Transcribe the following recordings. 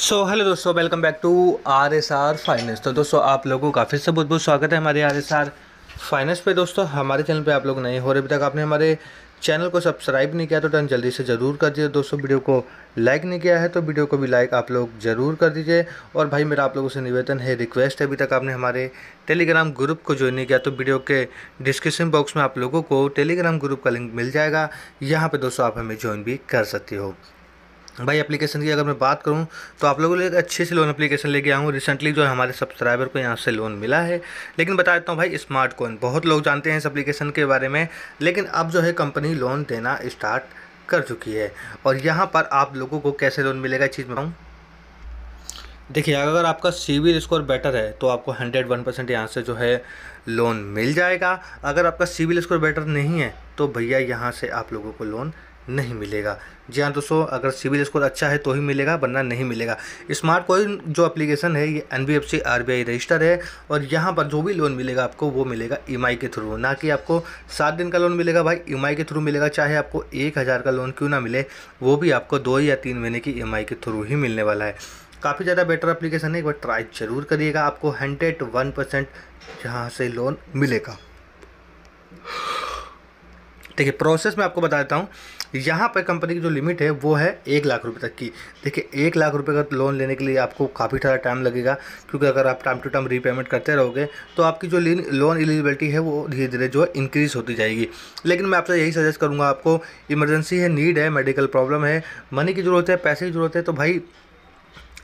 सो hello दोस्तों welcome back to R S R finance तो दोस्तों, आप लोगों का फिर से बहुत बहुत स्वागत है हमारे आर एस आर फाइनेंस पे। दोस्तों, हमारे चैनल पे आप लोग नए हो रहे अभी तक आपने हमारे चैनल को सब्सक्राइब नहीं किया तो टर्न जल्दी से ज़रूर कर दीजिए। दोस्तों, वीडियो को लाइक नहीं किया है तो वीडियो को भी लाइक आप लोग ज़रूर कर दीजिए। और भाई, मेरा आप लोगों से निवेदन है रिक्वेस्ट है, अभी तक आपने हमारे टेलीग्राम ग्रुप को ज्वाइन नहीं किया तो वीडियो के डिस्क्रिप्शन बॉक्स में आप लोगों को टेलीग्राम ग्रुप का लिंक मिल जाएगा। यहाँ पर दोस्तों, आप हमें ज्वाइन भी कर सकते हो। भाई एप्लीकेशन की अगर मैं बात करूँ तो आप लोगों के लिए अच्छे से लोन एप्लीकेशन लेके आऊँ। रिसेंटली जो है हमारे सब्सक्राइबर को यहाँ से लोन मिला है। लेकिन बता देता हूँ भाई स्मार्ट कॉइन बहुत लोग जानते हैं इस एप्लीकेशन के बारे में, लेकिन अब जो है कंपनी लोन देना स्टार्ट कर चुकी है। और यहाँ पर आप लोगों को कैसे लोन मिलेगा चीज़ बताऊँ? देखिए, अगर आपका सिविल स्कोर बेटर है तो आपको हंड्रेड वन परसेंट यहाँ से जो है लोन मिल जाएगा। अगर आपका सिविल स्कोर बेटर नहीं है तो भैया यहाँ से आप लोगों को लोन नहीं मिलेगा। जी हाँ दोस्तों, अगर सिविल स्कोर अच्छा है तो ही मिलेगा, वरना नहीं मिलेगा। स्मार्ट कोइन जो एप्लीकेशन है, ये N B F C R B I register है और यहाँ पर जो भी लोन मिलेगा आपको, वो मिलेगा ई एम आई के थ्रू ना कि आपको सात दिन का लोन मिलेगा भाई ई एम आई के थ्रू मिलेगा, चाहे आपको एक हज़ार का लोन क्यों ना मिले, वो भी आपको दो या तीन महीने की ई एम आई के थ्रू ही मिलने वाला है। काफ़ी ज़्यादा बेटर एप्लीकेशन है, एक बार ट्राई ज़रूर करिएगा, आपको हंड्रेड वन परसेंट यहाँ से लोन मिलेगा। देखिए प्रोसेस में आपको बता देता हूँ। यहाँ पर कंपनी की जो लिमिट है, वो है एक लाख रुपए तक की। देखिए, एक लाख रुपए का लोन लेने के लिए आपको काफ़ी सारा टाइम लगेगा, क्योंकि अगर आप टाइम टू टाइम रीपेमेंट करते रहोगे तो आपकी जो लोन एलिजिबिलिटी है, वो धीरे धीरे जो है इंक्रीज़ होती जाएगी। लेकिन मैं आपसे यही सजेस्ट करूँगा आपको इमरजेंसी है नीड है मेडिकल प्रॉब्लम है मनी की ज़रूरत है, पैसे की ज़रूरत है तो भाई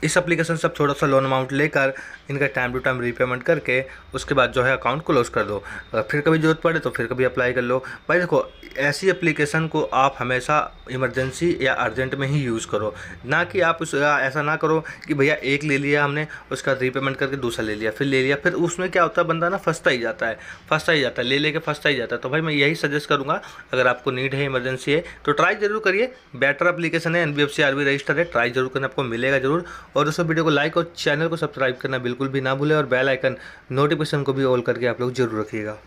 इस एप्लीकेशन से आप थोड़ा सा लोन अमाउंट लेकर इनका टाइम टू टाइम रीपेमेंट करके उसके बाद जो है अकाउंट क्लोज कर दो। फिर कभी ज़रूरत पड़े तो फिर कभी अप्लाई कर लो। भाई देखो, ऐसी एप्लीकेशन को आप हमेशा इमरजेंसी या अर्जेंट में ही यूज़ करो। ना कि आप उस ऐसा ना करो कि भैया एक ले लिया हमने, उसका रीपेमेंट करके दूसरा ले लिया, फिर ले लिया, फिर उसमें क्या होता है, बंदा ना फंसता ही जाता है, फंसता ही जाता है, ले लेके फंसता ही जाता है। तो भाई मैं यही सजेस्ट करूँगा, अगर आपको नीड है इमरजेंसी है तो ट्राई ज़रूर करिए। बेटर एप्लीकेशन है N B F C R B register है ट्राई ज़रूर करना, आपको मिलेगा ज़रूर। और दोस्तों, वीडियो को लाइक और चैनल को सब्सक्राइब करना बिल्कुल भी ना भूलें और बेल आइकन नोटिफिकेशन को भी ऑल करके आप लोग ज़रूर रखिएगा।